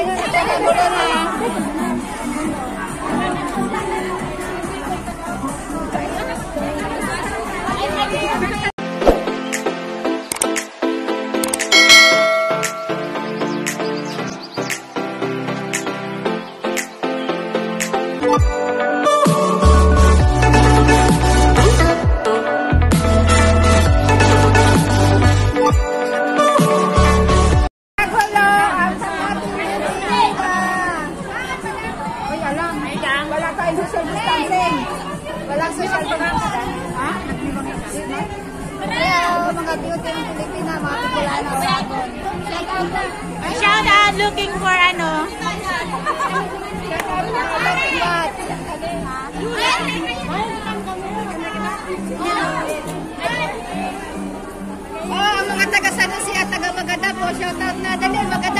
kain na. Nagkakagulo na. Hello, Wala tayong social distancing. Walang social distancing. Ha? Hello, mga beauty ng Pilipina, mga Bicolano. Shout out looking for ano. Oh, mga taga San Jose at taga Magadap po. Shout out na. Dali, Magadap.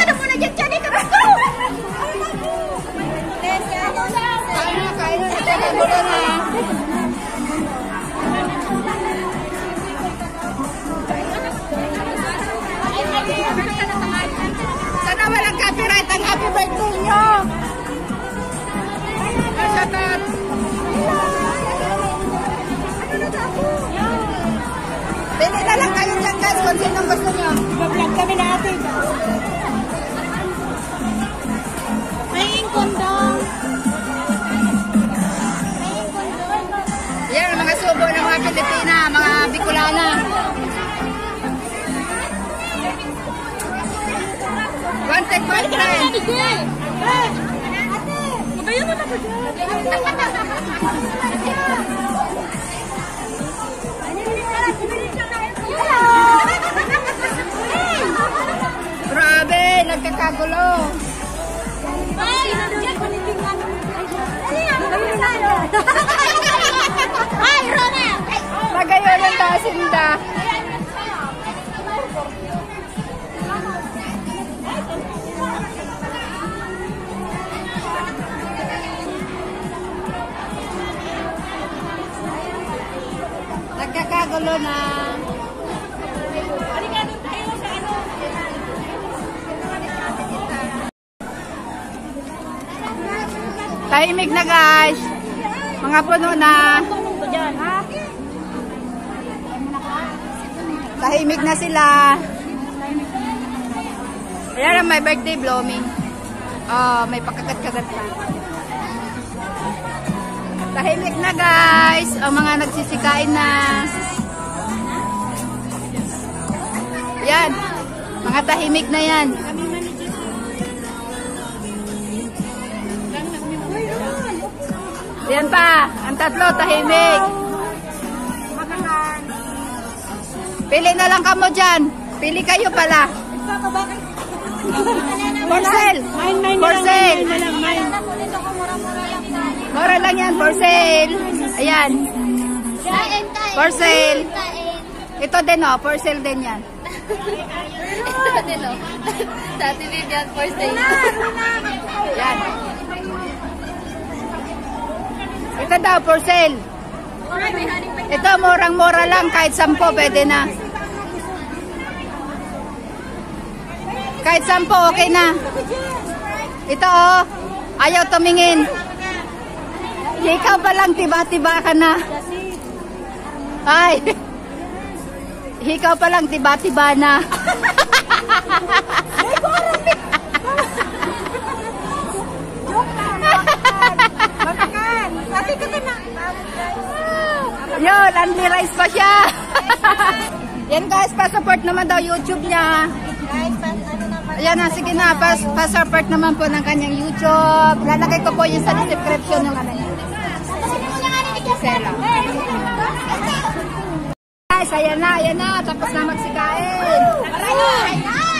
birthday nyo. Out. Pili na lang kayo dyan guys kung sinong gusto nyo. Vlog kami natin. Wanted boyfriend. Magayon naman ko dyan. Grabe, nagkakagulo. Ay, Rona! Magayon ang tasinda. Nagkakagulo na. Tahimik na guys. Mga puno na. Tahimik na sila. Ayan ang may birthday blooming. Oh, may pakagat-kagat na. Tahimik na guys. Ang mga nagsisikain na. Yan. Mga tahimik na yan. Yan pa. Ang tatlo, tahimik. Pili na lang kamo dyan. Pili kayo pala. For sale. For sale. Mura lang yan. For sale. Ayan. For sale. Ito din oh. For sale din yan. Dati Vivian for sale. Yan. Ito daw, for sale. Ito, murang-mura lang. Kahit sampo, pwede na. Kahit sampo, okay na. Ito, oh. Ayaw tumingin. Ikaw pa lang, tiba-tiba ka na. Ay. Hikaw pa lang, tiba-tiba na. Yun, only rice pa siya. Yan guys, pa-support naman daw YouTube niya. Ayan na, sige na, pas, pa-support naman po ng kanyang YouTube. Lalagay ko po yung sa description yung ano niya. Sela guys. Ayan na, ayan na. Tapos na magsikain. Tara na!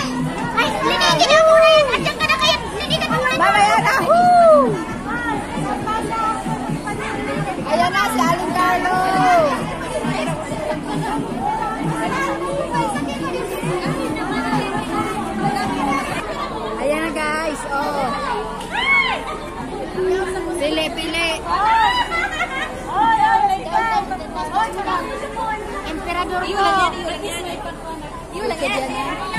Ibu lagi, ibu lagi, ibu lagi.